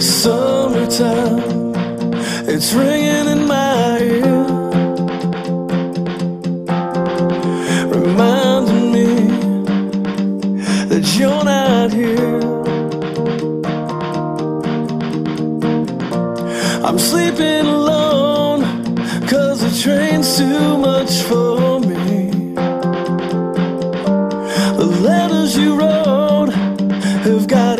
Summertime, it's ringing in my ear, reminding me that you're not here. I'm sleeping alone, cause the train's too much for me. The letters you wrote have got